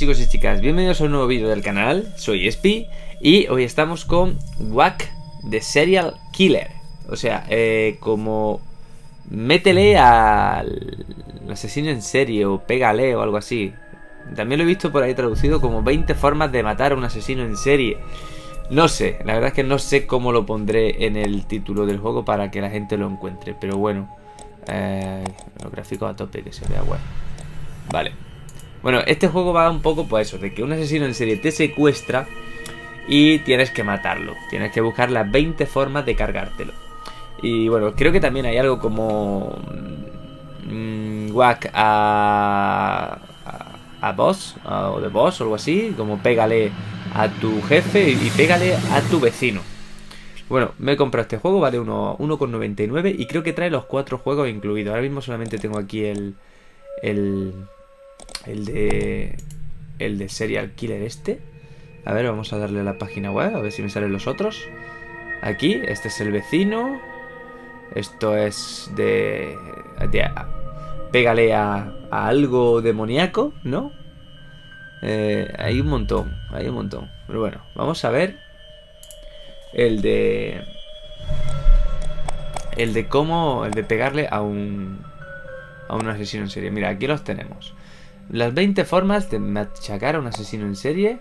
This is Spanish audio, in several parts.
chicos y chicas, bienvenidos a un nuevo vídeo del canal, soy Espi y hoy estamos con Wack de Serial Killer. O sea, eh, como métele al asesino en serie o pégale o algo así. También lo he visto por ahí traducido como 20 formas de matar a un asesino en serie. No sé, la verdad es que no sé cómo lo pondré en el título del juego para que la gente lo encuentre Pero bueno, eh, los gráficos a tope que se vea guay. Vale bueno, este juego va un poco por eso, de que un asesino en serie te secuestra y tienes que matarlo. Tienes que buscar las 20 formas de cargártelo. Y bueno, creo que también hay algo como... Mmm, a, a, boss, o de boss o algo así, como pégale a tu jefe y pégale a tu vecino. Bueno, me he comprado este juego, vale 1,99 y creo que trae los cuatro juegos incluidos. Ahora mismo solamente tengo aquí el... el el de el de Serial Killer este. A ver, vamos a darle a la página web, a ver si me salen los otros. Aquí, este es el vecino. Esto es de... pégale a, a, algo demoníaco, ¿no? Eh, hay un montón, hay un montón. Pero bueno, vamos a ver el de... El de cómo... El de pegarle a un... A un asesino en serie. Mira, aquí los tenemos. Las 20 formas de machacar a un asesino en serie.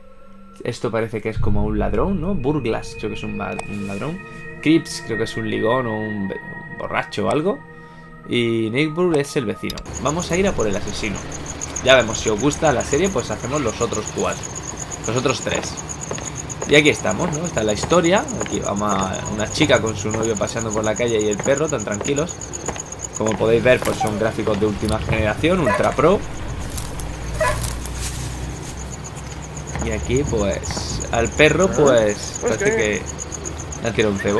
Esto parece que es como un ladrón, ¿no? Burglas creo que es un, ladrón. Crips creo que es un ligón o un, borracho o algo. Y Nickburg es el vecino. Vamos a ir a por el asesino. Ya vemos, si os gusta la serie, pues hacemos los otros cuatro. Los otros tres. Y aquí estamos, ¿no? Está la historia. Aquí vamos a una chica con su novio paseando por la calle y el perro, tan tranquilos. Como podéis ver, pues son gráficos de última generación, ultra pro. Y aquí, pues, al perro, pues, parece que le tirado un cebo.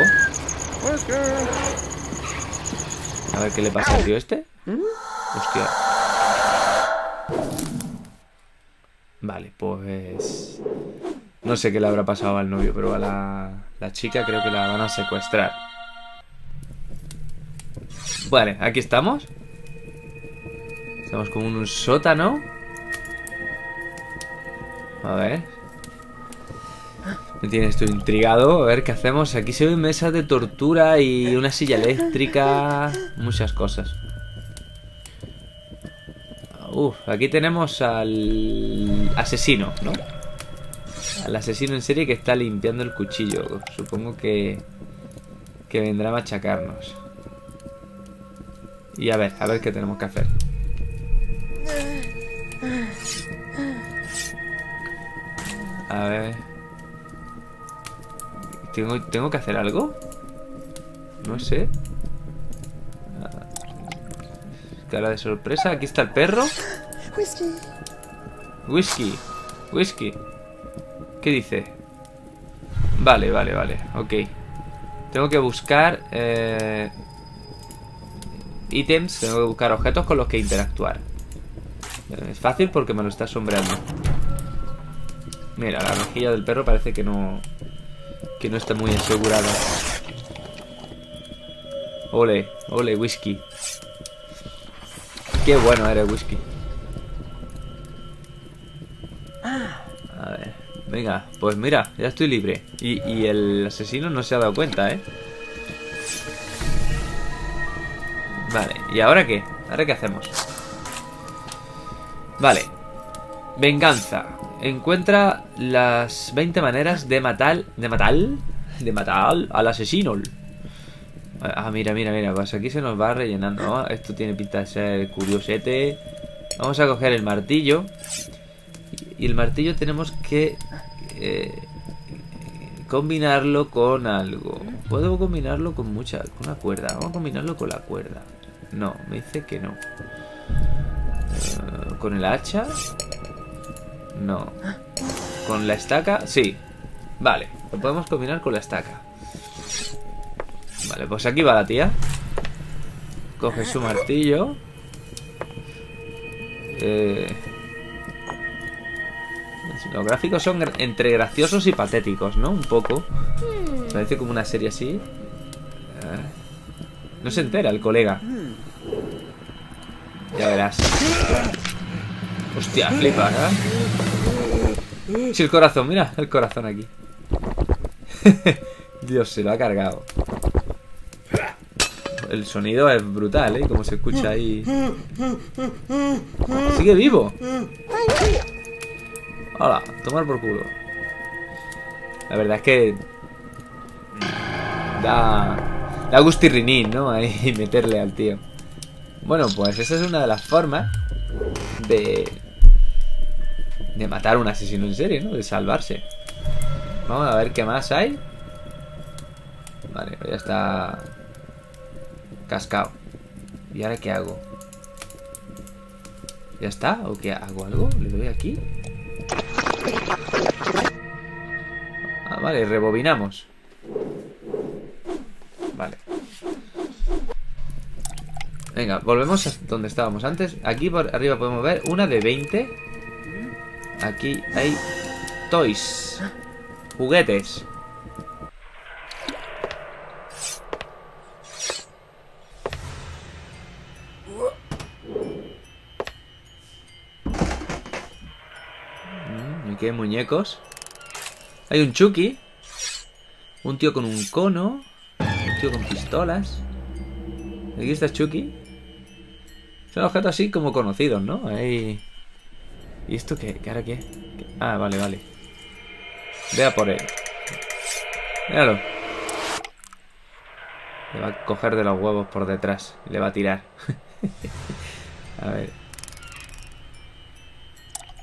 A ver qué le pasa al tío este. Hostia. Vale, pues... No sé qué le habrá pasado al novio, pero a la, la chica creo que la van a secuestrar. Vale, aquí estamos. Estamos como en un sótano. A ver. Me tiene esto intrigado. A ver qué hacemos. Aquí se ven mesas de tortura y una silla eléctrica. Muchas cosas. Uf, aquí tenemos al asesino, ¿no? Al asesino en serie que está limpiando el cuchillo. Supongo que... Que vendrá a machacarnos. Y a ver, a ver qué tenemos que hacer. A ver. ¿Tengo, ¿Tengo que hacer algo? No sé. Cara de sorpresa. Aquí está el perro. Whisky. Whisky. Whisky. ¿Qué dice? Vale, vale, vale. Ok. Tengo que buscar... Eh, ítems. Tengo que buscar objetos con los que interactuar. Es fácil porque me lo está sombreando. Mira, la mejilla del perro parece que no... Que no está muy asegurada. Ole, ole, whisky. Qué bueno eres, whisky. A ver, venga, pues mira, ya estoy libre. Y, y el asesino no se ha dado cuenta, ¿eh? Vale, ¿y ahora qué? ¿Ahora qué hacemos? Vale. Venganza. Encuentra las 20 maneras de matar. ¿De matar? De matar al asesino. Ah, mira, mira, mira. Pues aquí se nos va rellenando. Esto tiene pinta de ser curiosete. Vamos a coger el martillo. Y el martillo tenemos que eh, combinarlo con algo. Puedo combinarlo con mucha. Con una cuerda. Vamos a combinarlo con la cuerda. No, me dice que no. Eh, con el hacha. No. ¿Con la estaca? Sí. Vale, lo podemos combinar con la estaca. Vale, pues aquí va la tía. Coge su martillo. Eh... Los gráficos son entre graciosos y patéticos, ¿no? Un poco. Parece como una serie así. Eh, no se entera el colega. Ya verás. Hostia, flipa, ¿eh? Sí, el corazón, mira, el corazón aquí. Dios, se lo ha cargado. El sonido es brutal, ¿eh? Como se escucha ahí. Sigue vivo. Hola, tomar por culo. La verdad es que... Da... Da gustirrinín, ¿no? Ahí meterle al tío. Bueno, pues esa es una de las formas de... De matar a un asesino en serie, ¿no? De salvarse. Vamos a ver qué más hay. Vale, ya está cascado. ¿Y ahora qué hago? ¿Ya está? ¿O qué hago algo? ¿Le doy aquí? Ah, vale, rebobinamos. Vale. Venga, volvemos a donde estábamos antes. Aquí por arriba podemos ver una de 20. Aquí hay toys. Juguetes. Aquí hay muñecos. Hay un Chucky. Un tío con un cono. Un tío con pistolas. Aquí está Chucky. Son objetos así como conocidos, ¿no? Ahí... ¿Y esto qué? ¿Qué ahora qué? Ah, vale, vale. Vea por él. Míralo. Le va a coger de los huevos por detrás. Le va a tirar. a ver.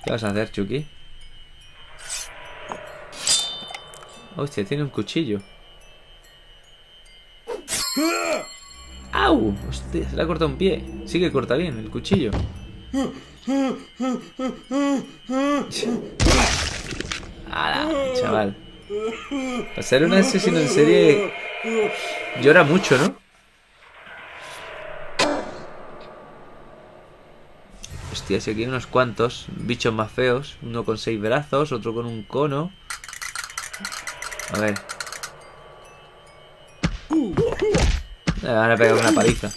¿Qué vas a hacer, Chucky? Hostia, tiene un cuchillo. ¡Au! Hostia, se le ha cortado un pie. Sí que corta bien el cuchillo. ¡Hala, chaval! Para ser un asesino en serie llora mucho, ¿no? Hostia, si aquí hay unos cuantos bichos más feos. Uno con seis brazos, otro con un cono. A ver. Me van a pegar una paliza.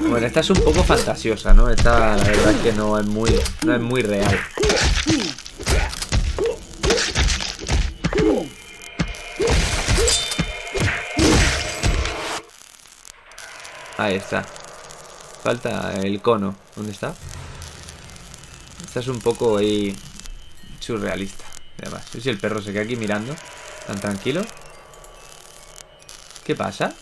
Bueno, esta es un poco fantasiosa, ¿no? Esta la verdad es que no es muy, no es muy real. Ahí está. Falta el cono. ¿Dónde está? Esta es un poco ahí surrealista. Además, si el perro se queda aquí mirando, tan tranquilo. ¿Qué pasa?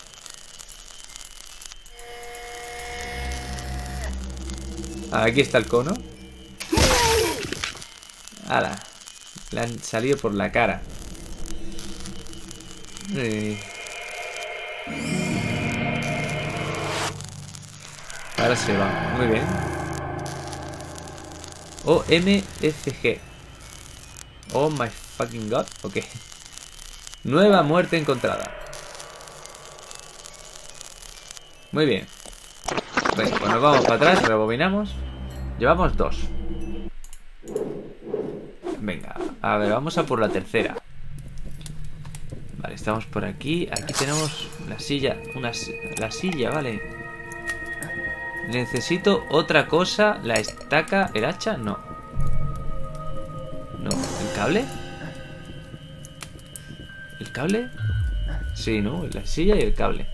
Aquí está el cono. ¡Hala! Le han salido por la cara. Ahora se va. Muy bien. O M F G. Oh my fucking god. Ok. Nueva muerte encontrada. Muy bien. Bueno, pues nos vamos para atrás, rebobinamos. Llevamos dos. Venga, a ver, vamos a por la tercera. Vale, estamos por aquí. Aquí tenemos la silla. Una, la silla, vale. Necesito otra cosa. La estaca. ¿El hacha? No. No. ¿El cable? ¿El cable? Sí, ¿no? La silla y el cable.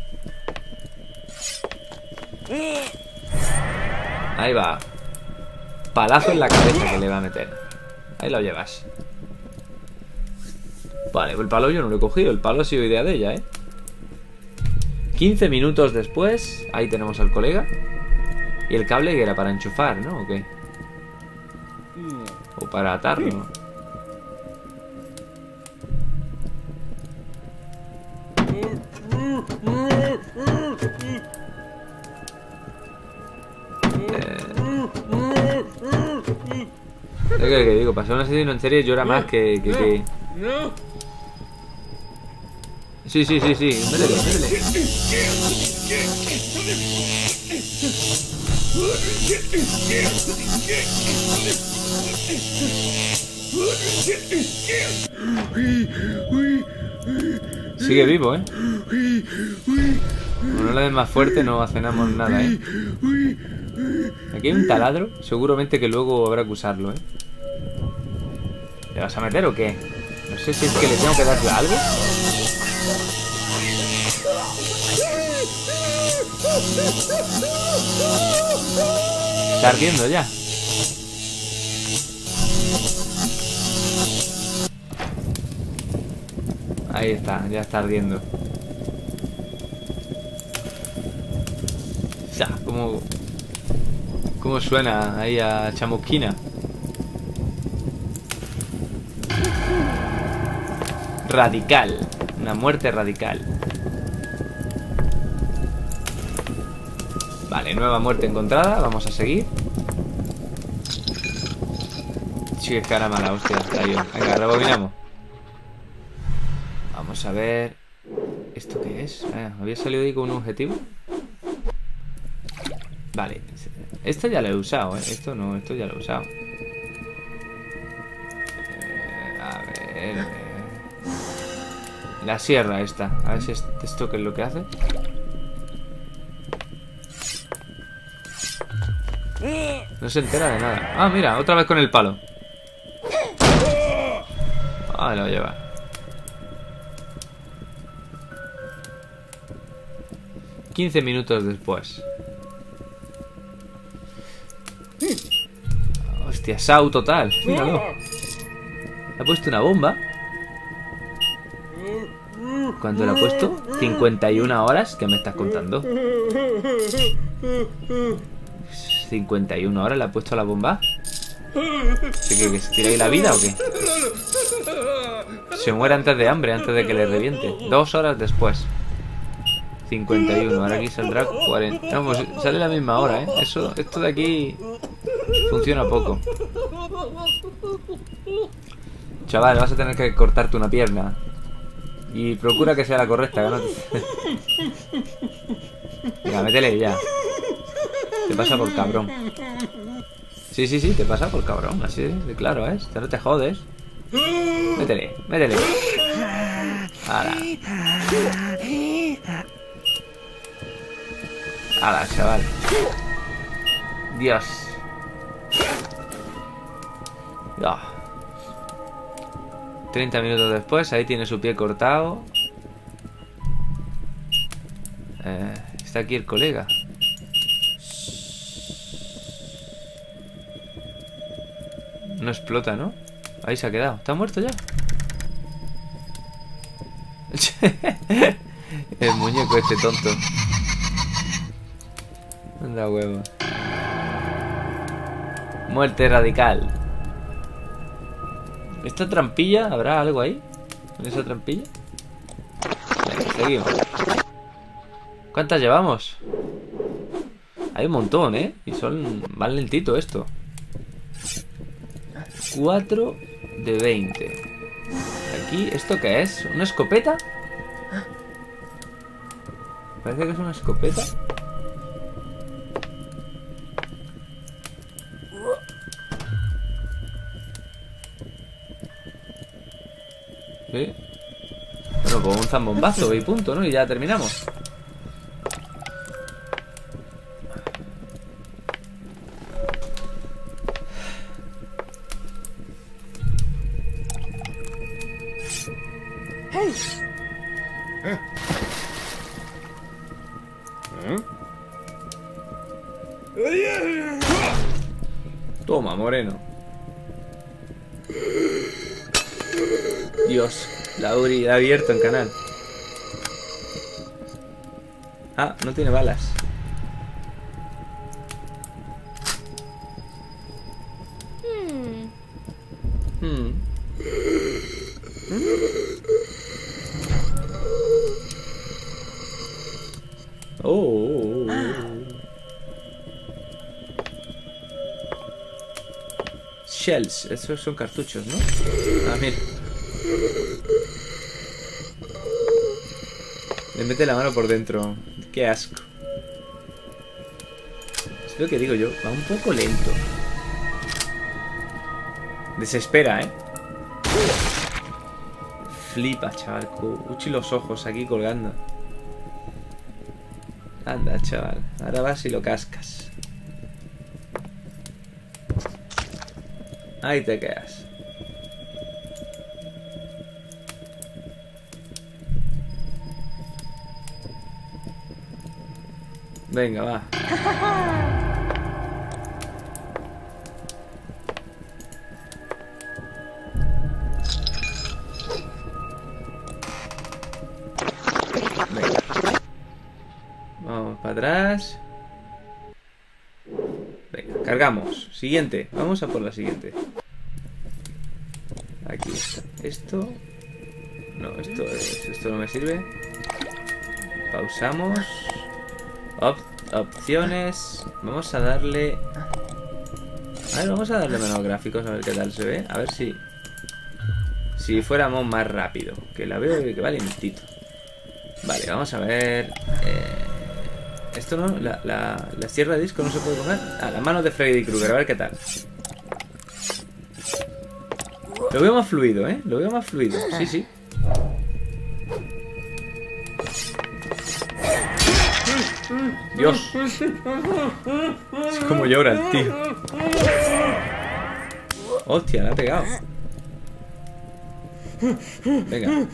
Ahí va. Palazo en la cabeza que le va a meter. Ahí lo llevas. Vale, el palo yo no lo he cogido. El palo ha sido idea de ella, ¿eh? 15 minutos después, ahí tenemos al colega. Y el cable que era para enchufar, ¿no? ¿O qué? O para atarlo. Pasar un asesino en serie llora más que... que, que... Sí, sí, sí, sí. Métele, métele. Sigue vivo, ¿eh? Como no le den más fuerte, no cenamos nada, ¿eh? Aquí hay un taladro. Seguramente que luego habrá que usarlo, ¿eh? ¿Te vas a meter o qué? No sé si es que le tengo que darle algo. Está ardiendo ya. Ahí está, ya está ardiendo. Ya, como... ¿Cómo suena ahí a chamusquina? Radical. Una muerte radical. Vale, nueva muerte encontrada. Vamos a seguir. Sí, es cara mala, hostia. Venga, rebobinamos. Vamos a ver... ¿Esto qué es? Ah, ¿Había salido ahí con un objetivo? Vale. Esto ya lo he usado, ¿eh? Esto no, esto ya lo he usado. La sierra esta. A ver si esto qué es lo que hace. No se entera de nada. Ah, mira, otra vez con el palo. Ah, lo lleva. Quince minutos después. Hostia, Sau total. Míralo. Ha puesto una bomba. ¿Cuánto le ha puesto? 51 horas. ¿Qué me estás contando? 51 horas le ha puesto la bomba. ¿Se que, que la vida o qué? Se muere antes de hambre, antes de que le reviente. Dos horas después. 51, ahora aquí saldrá 40. Vamos, sale la misma hora, ¿eh? Eso, esto de aquí funciona poco. Chaval, vas a tener que cortarte una pierna. Y procura que sea la correcta, no Venga, métele ya. Te pasa por cabrón. Sí, sí, sí, te pasa por cabrón. Así de claro, ¿eh? No te jodes. Métele, métele. Ahora. Ahora, chaval. Dios. Ya. 30 minutos después, ahí tiene su pie cortado. Eh, está aquí el colega. No explota, ¿no? Ahí se ha quedado. ¿Está muerto ya? el muñeco este tonto. Anda huevo. Muerte radical. ¿Esta trampilla? ¿Habrá algo ahí? ¿En esa trampilla? Venga, seguimos. ¿Cuántas llevamos? Hay un montón, ¿eh? Y son más lentito esto. 4 de 20. Aquí, ¿esto qué es? ¿Una escopeta? Parece que es una escopeta. Bueno, pues un zambombazo y punto, ¿no? Y ya terminamos. En canal. Ah, no tiene balas. Hmm. Oh. Shells, esos son cartuchos, ¿no? Ah, mira. Le mete la mano por dentro. Qué asco. Es lo que digo yo, va un poco lento. Desespera, ¿eh? Flipa, chaval. Uchi los ojos aquí colgando. Anda, chaval. Ahora vas y lo cascas. Ahí te quedas. Venga, va. Venga. Vamos para atrás. Venga, cargamos. Siguiente. Vamos a por la siguiente. Aquí está. Esto. No, esto, es- esto no me sirve. Pausamos. Op- opciones. Vamos a darle. A ver, vamos a darle menos gráficos a ver qué tal se ve. A ver si. Si fuéramos más rápido. Que la veo que va lentito. Vale, vamos a ver. eh, esto no. La, la, sierra de disco no se puede coger. Ah, las manos de Freddy Krueger. A ver qué tal. Lo veo más fluido, ¿eh? Lo veo más fluido. Sí, sí. Es como llora el tío. Hostia, le ha pegado. Venga.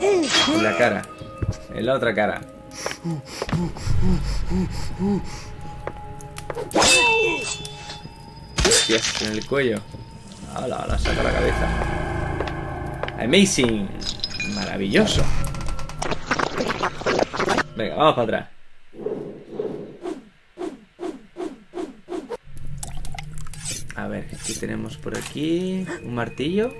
En la cara. En la otra cara. Hostias, en el cuello. Hala, la saca la cabeza. Amazing. Maravilloso. Venga, vamos para atrás. A ver, ¿qué tenemos por aquí? Un martillo.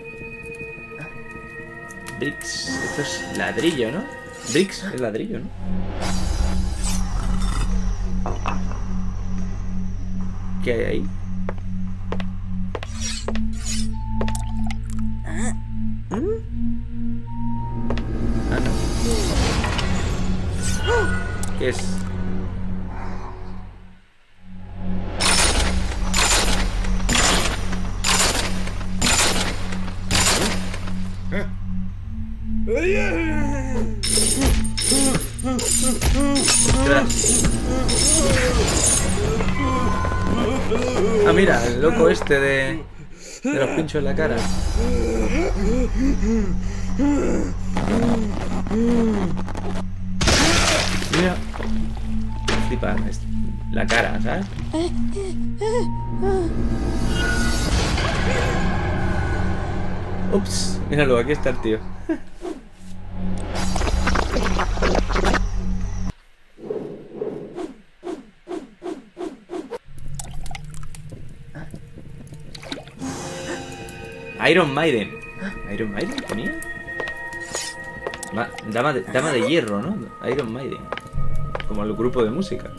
Bricks. Esto es ladrillo, ¿no? Bricks es ladrillo, ¿no? ¿Qué hay ahí? Es? Ah, mira, el loco este de, de los pinchos en la cara. La cara, ¿sabes? Ups, míralo, aquí está el tío. Iron Maiden. ¿Iron Maiden ponía? Ma- dama, de, dama de hierro, ¿no? Iron Maiden. Como el grupo de música.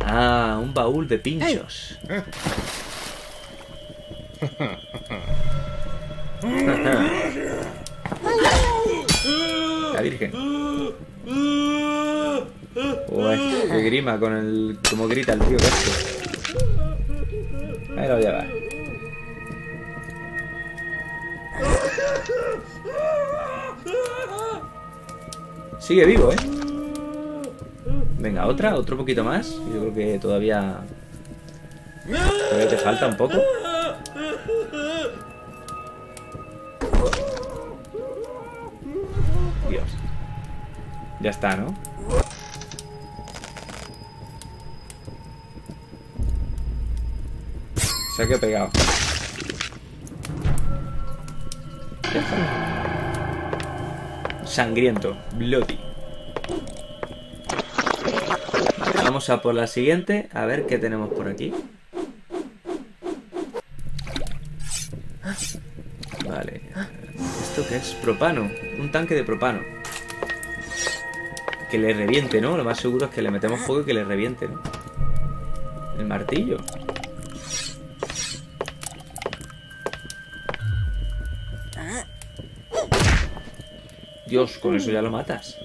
Ah, un baúl de pinchos. La Virgen. Uy, qué grima con el. como grita el tío este. Ahí lo lleva. Sigue vivo, ¿eh? Venga, otra, otro poquito más. Yo creo que todavía... Todavía te falta un poco. Dios. Ya está, ¿no? Se ha quedado pegado. Sangriento. Bloody. Vamos a por la siguiente. A ver qué tenemos por aquí. Vale. ¿Esto qué es? Propano. Un tanque de propano. Que le reviente, ¿no? Lo más seguro es que le metemos fuego y que le reviente, ¿no? El martillo. Dios, con eso ya lo matas.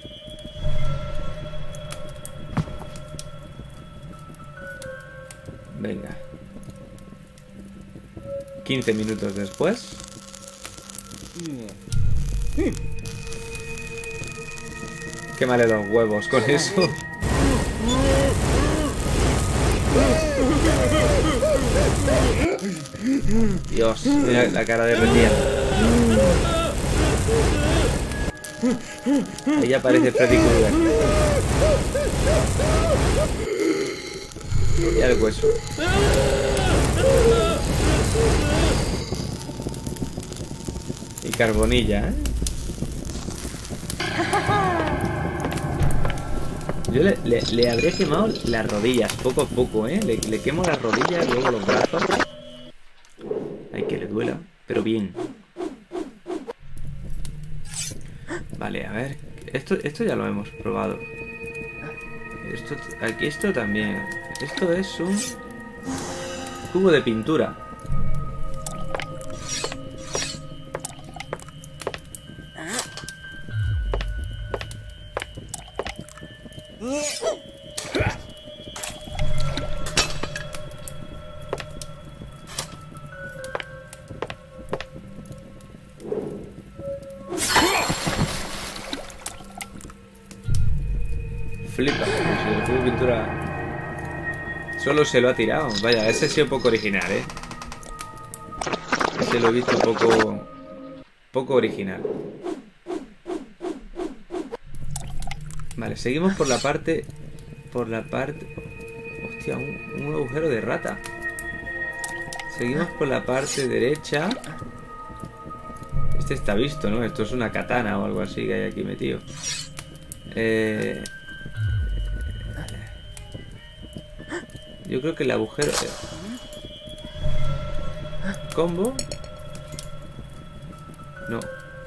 15 minutos después. Quémale los huevos con eso. Dios, mira la cara de retier. Ahí aparece Freddy Krueger. Ya el hueso. Carbonilla, ¿eh? Yo le, le, habría quemado las rodillas, poco a poco, ¿eh? Le, quemo las rodillas, luego los brazos. Ay, que le duela, pero bien. Vale, a ver. Esto, esto ya lo hemos probado. Esto, aquí esto también. Esto es un cubo de pintura. Solo se lo ha tirado. Vaya, ese ha sido poco original, ¿eh? Ese lo he visto poco, poco original. Vale, seguimos por la parte, por la parte, hostia, un, un agujero de rata. Seguimos por la parte derecha. Este está visto, ¿no? Esto es una katana o algo así que hay aquí metido. Eh... creo que el agujero... eh, Combo. No.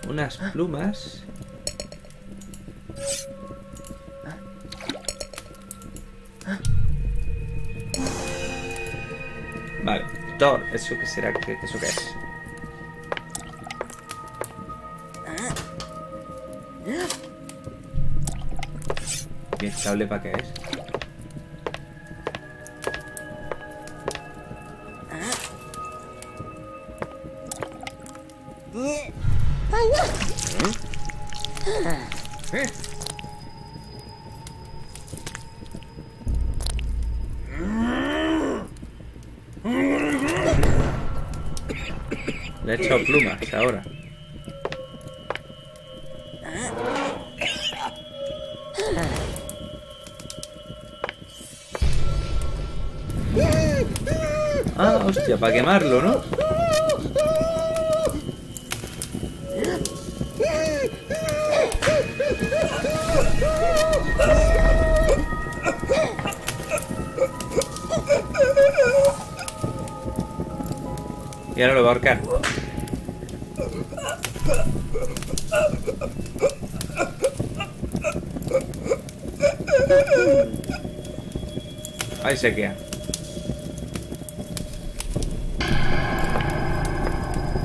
Unas plumas. Vale. Thor. ¿Eso qué será? ¿Qué, ¿Eso qué es? ¿Y el cable para qué es? Ahora. Ah, hostia, para quemarlo, ¿no? Y ahora lo va a ahorcar. Ahí se queda.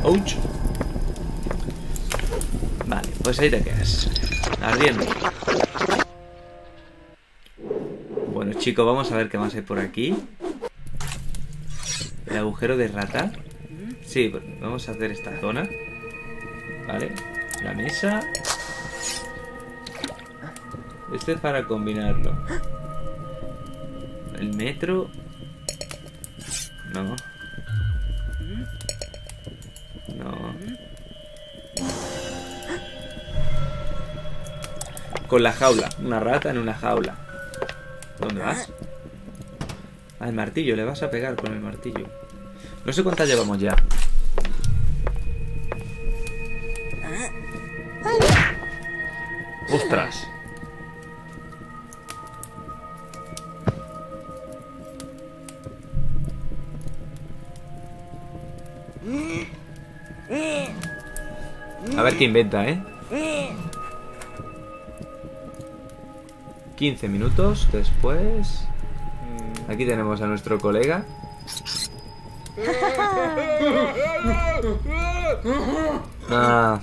Ouch. Vale, pues ahí te quedas. Ardiendo. Bueno, chicos, vamos a ver qué más hay por aquí. El agujero de rata. Sí, pues vamos a hacer esta zona. Vale. La mesa. Este es para combinarlo. Metro. No. No. Con la jaula. Una rata en una jaula. ¿Dónde vas? Al martillo, le vas a pegar con el martillo. No sé cuántas llevamos ya. Qué inventa, ¿eh? 15 minutos después. Aquí tenemos a nuestro colega. Ah,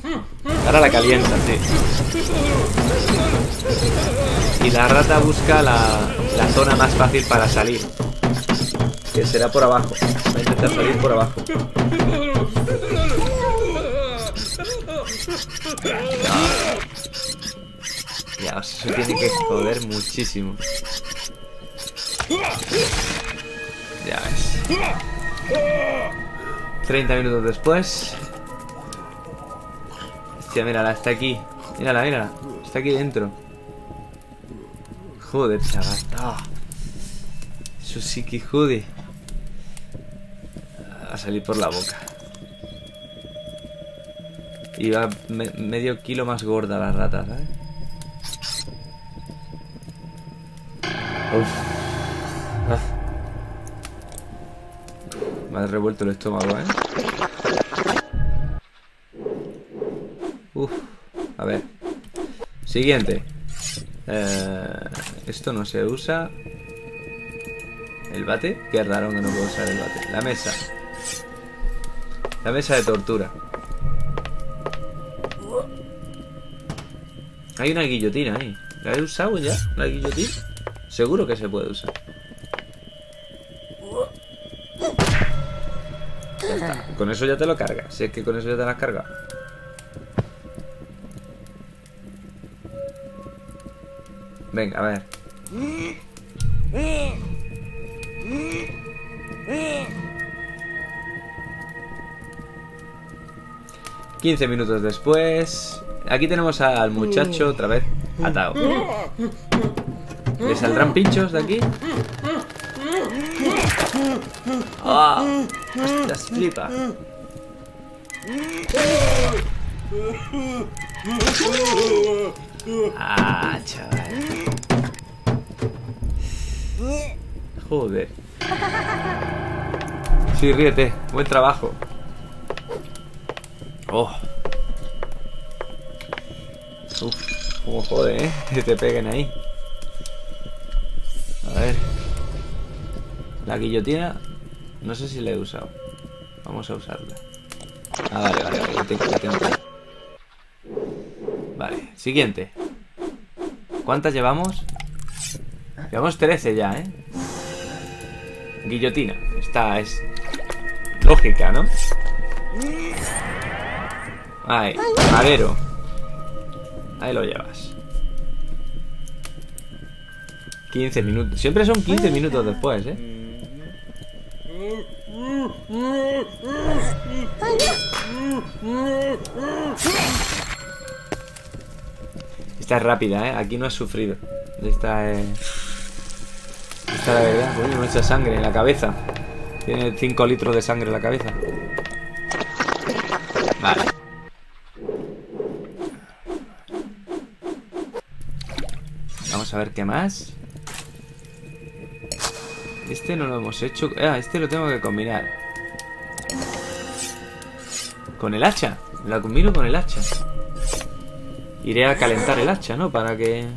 ahora la calienta, sí. Y la rata busca la, la zona más fácil para salir. Que será por abajo. Va a intentar salir por abajo. Ya, eso tiene que joder muchísimo. Ya ves. 30 minutos después. Hostia, mírala, está aquí. Mírala, mírala. Está aquí dentro. Joder, chaval. Ah. Eso sí que. A salir por la boca. Y va me- medio kilo más gorda la rata, ¿sabes? Uf. Ah. Me ha revuelto el estómago, ¿eh? Uf. A ver. Siguiente. Eh, esto no se usa. El bate. Qué raro que no puedo usar el bate. La mesa. La mesa de tortura. Hay una guillotina ahí. ¿La he usado ya? ¿La guillotina? Seguro que se puede usar. Con eso ya te lo cargas. Si es que con eso ya te lo has cargado. Venga, a ver. Quince minutos después. Aquí tenemos al muchacho otra vez atado. ¿Le saldrán pinchos de aquí? ¡Ah! ¡Hostias, flipa! ¡Ah, chaval! Joder. Sí, ríete. Buen trabajo. Oh. Uf, como jode, ¿eh? Que te peguen ahí. Guillotina, no sé si la he usado. Vamos a usarla. Ah, vale, vale, vale. tengo. Vale, siguiente. ¿Cuántas llevamos? Llevamos 13 ya, ¿eh? Guillotina. Esta es lógica, ¿no? Ahí, madero. Ahí lo llevas. 15 minutos. Siempre son 15 minutos después, ¿eh? Esta es rápida, ¿eh? Aquí no has sufrido. Esta es... Esta la verdad, coño, mucha sangre en la cabeza. Tiene 5 litros de sangre en la cabeza. Vale. Vamos a ver qué más. Este no lo hemos hecho. Ah, este lo tengo que combinar. Con el hacha. La combino con el hacha. Iré a calentar el hacha, ¿no? Para que...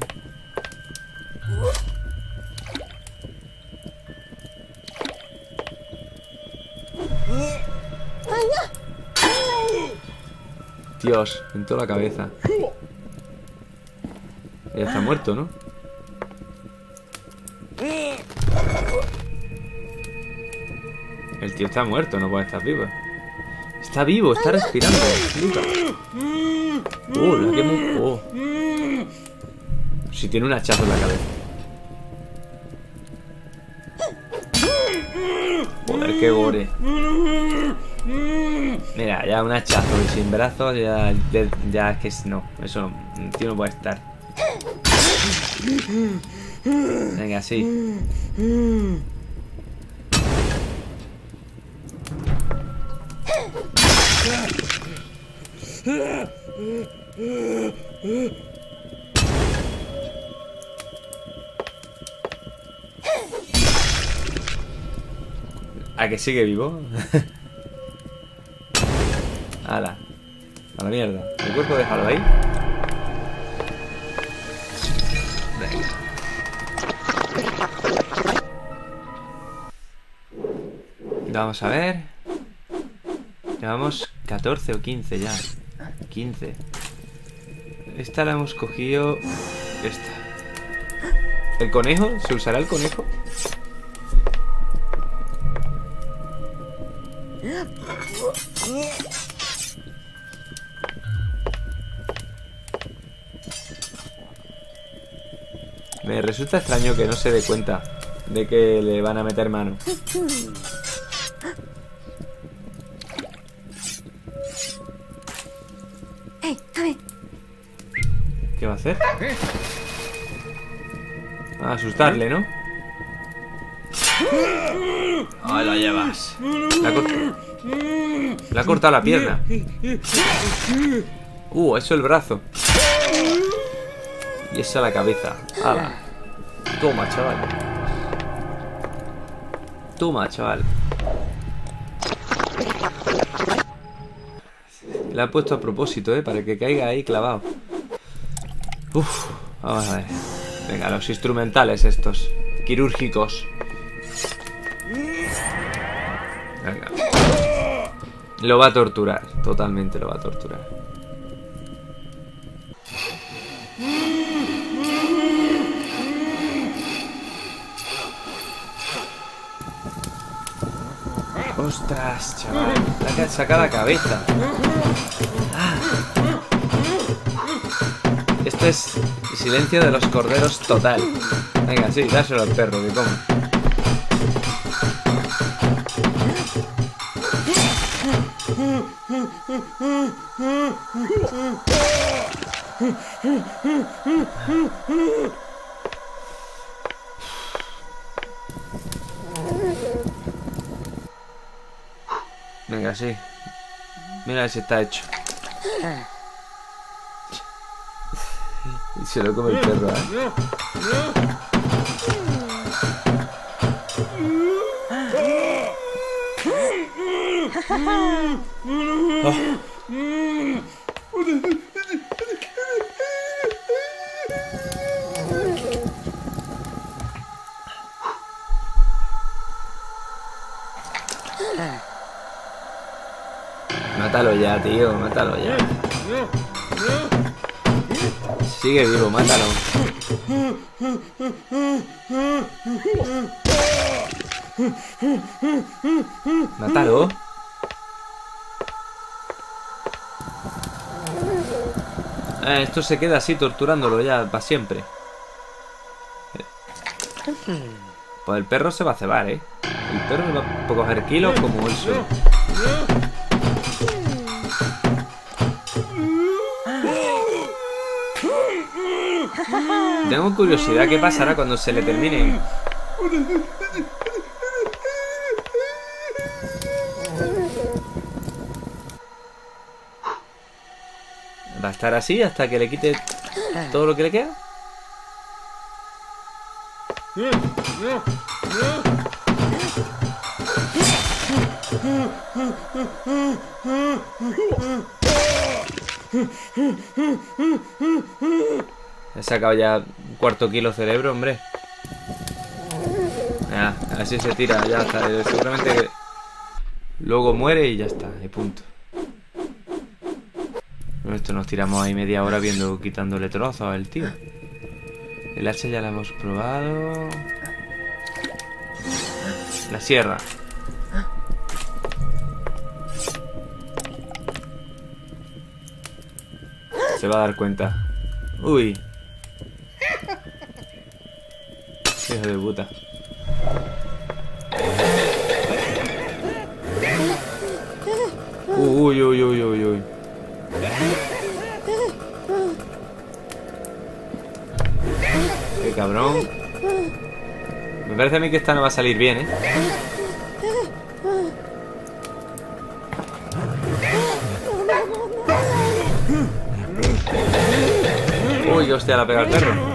Dios, en toda la cabeza. Ya está muerto, ¿no? El tío está muerto, no puede estar vivo. Está vivo, está respirando. Oh, la que oh. Si tiene un hachazo en la cabeza. Joder, qué gore. Mira, ya un hachazo y sin brazos, ya, ya, ya es que no. Eso no, el tío no puede estar. Venga, sí. ¿A que sigue vivo? Ala. A la mierda. El cuerpo déjalo ahí. Venga. Vamos a ver. Llevamos 14 o 15 ya. 15. Esta la hemos cogido. Esta. ¿El conejo? ¿Se usará el conejo? Me resulta extraño que no se dé cuenta de que le van a meter mano. Asustarle, ¿no? Ahí la llevas. Le ha, cort- le ha cortado la pierna. Uh, eso el brazo. Y esa la cabeza. ¡Hala! Toma, chaval. Toma, chaval. La he puesto a propósito, ¿eh? Para que caiga ahí clavado. Uf, vamos a ver. Venga, los instrumentales estos. Quirúrgicos. Venga. Lo va a torturar. Totalmente lo va a torturar. Ostras, chaval. Le ha sacado la cabeza. Ah. Esto es silencio de los corderos total. Venga, sí, dáselo al perro, que coma. Venga, sí. Mira si está hecho. Y se lo come el perro, ¿eh? Mátalo ya, tío, mátalo ya. Sigue vivo, mátalo. Mátalo. Eh, esto se queda así torturándolo ya para siempre. Pues el perro se va a cebar, ¿eh? El perro va a coger kilos como solo. Tengo curiosidad qué pasará cuando se le termine. ¿Va a estar así hasta que le quite todo lo que le queda? He sacado ya un cuarto kilo cerebro, hombre. Ah, así se tira, ya está. Eh, Seguramente luego muere y ya está, y punto. Bueno, Esto nos tiramos ahí media hora viendo, quitándole trozos al tío. El hacha ya la hemos probado. La sierra. Se va a dar cuenta. Uy. Hijo de puta. Uy, uy, uy, uy, uy. Qué cabrón. Me parece a mí que esta no va a salir bien, ¿eh? Uy, qué hostia la pega el perro.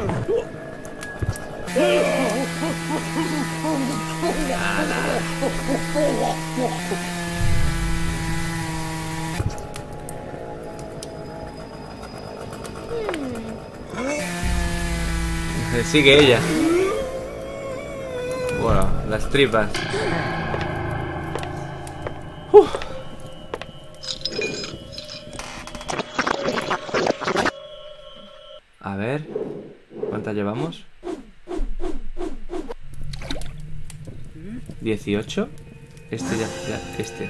Sigue ella. Bueno, las tripas. 18. Este ya, ya, este.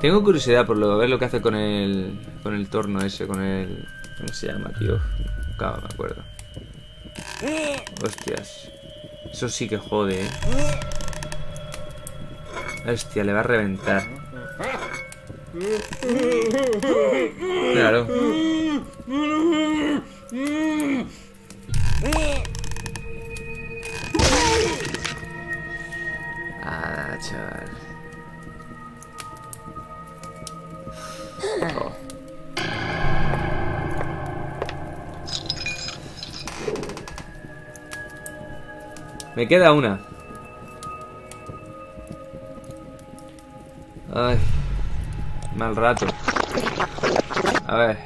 Tengo curiosidad por lo, ver lo que hace con el con el torno ese, con el ¿cómo se llama, tío? Nunca me acuerdo. Hostias. Eso sí que jode, ¿eh? Hostia, le va a reventar. Claro. Ah, chaval. Oh. Me queda una. Mal rato. A ver.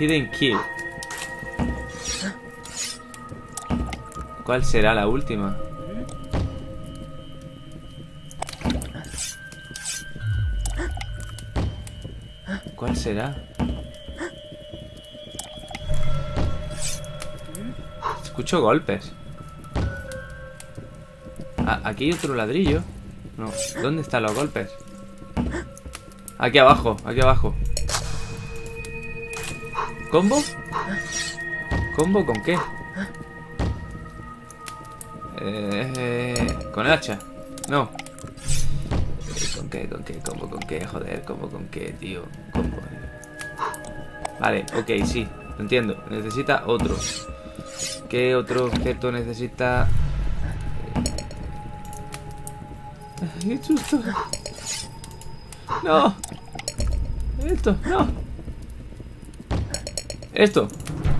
Hidden Kill. ¿Cuál será la última? ¿Cuál será? Escucho golpes. Ah, aquí hay otro ladrillo. No, ¿dónde están los golpes? Aquí abajo, aquí abajo. ¿Combo? ¿Combo con qué? Eh, con hacha. No. ¿Con qué? ¿Con qué? ¿Combo con qué? Joder, ¿combo con qué, tío? Combo. Vale, ok, sí. Entiendo. Necesita otro. ¿Qué otro objeto necesita? ¡Qué susto! ¡No! Esto, no. Esto,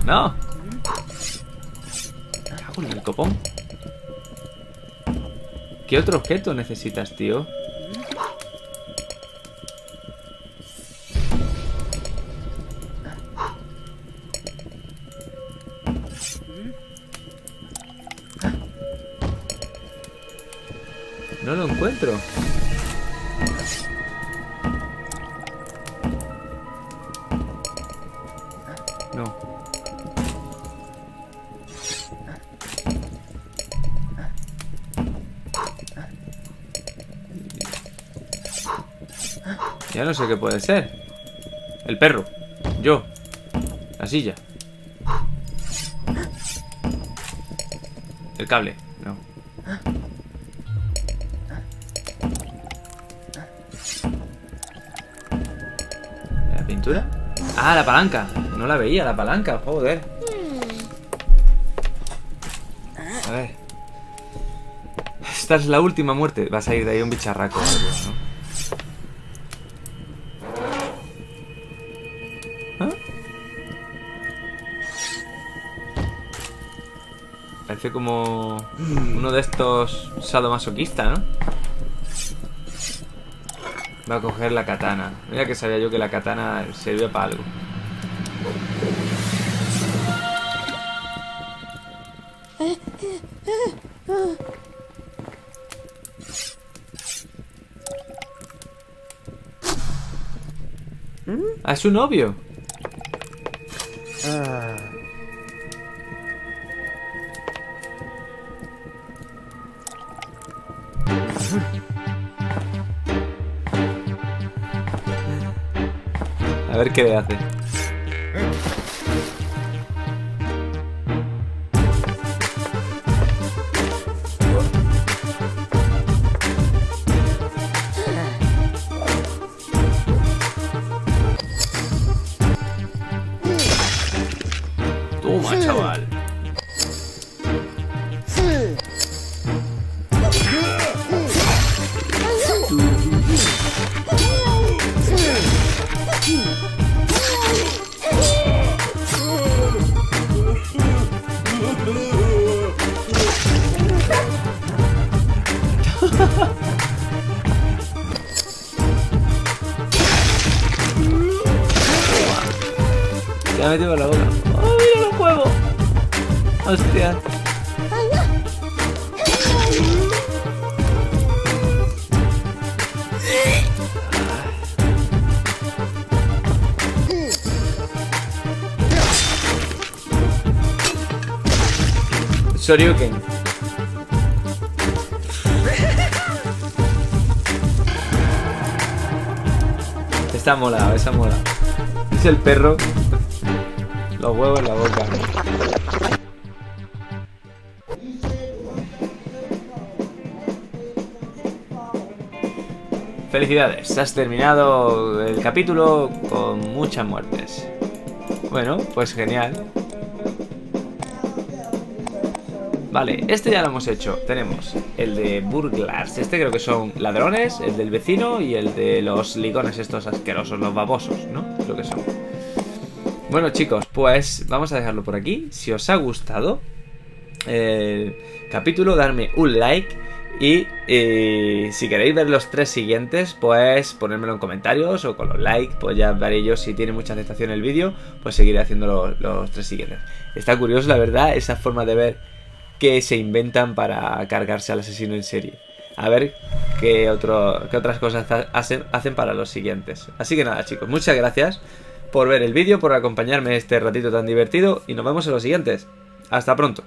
no. Cago en el copón. ¿Qué otro objeto necesitas, tío? Sé qué puede ser. El perro. Yo. La silla. El cable. No. ¿La pintura? Ah, la palanca. No la veía, la palanca. Joder. A ver. Esta es la última muerte. Va a salir de ahí un bicharraco ¿no? Parece como uno de estos sadomasoquistas, ¿no? Va a coger la katana. Mira que sabía yo que la katana servía para algo. Ah, es su novio. Qué hace. Shoryuken. Está molado, está molado. Dice el perro. Los huevos en la boca. Felicidades, has terminado el capítulo con muchas muertes. Bueno, pues genial. Vale, este ya lo hemos hecho. Tenemos el de burglars. Este creo que son ladrones, el del vecino y el de los ligones estos asquerosos, los babosos, ¿no? Lo que son. Bueno, chicos, pues vamos a dejarlo por aquí. Si os ha gustado el capítulo, darme un like. Y eh, si queréis ver los tres siguientes, pues ponérmelo en comentarios o con los likes, pues ya veré yo si tiene mucha aceptación el vídeo, pues seguiré haciendo los, los tres siguientes. Está curioso, la verdad, esa forma de ver que se inventan para cargarse al asesino en serie. A ver qué, otras cosas hacen, hacen para los siguientes. Así que nada, chicos, muchas gracias por ver el vídeo, por acompañarme este ratito tan divertido y nos vemos en los siguientes. Hasta pronto.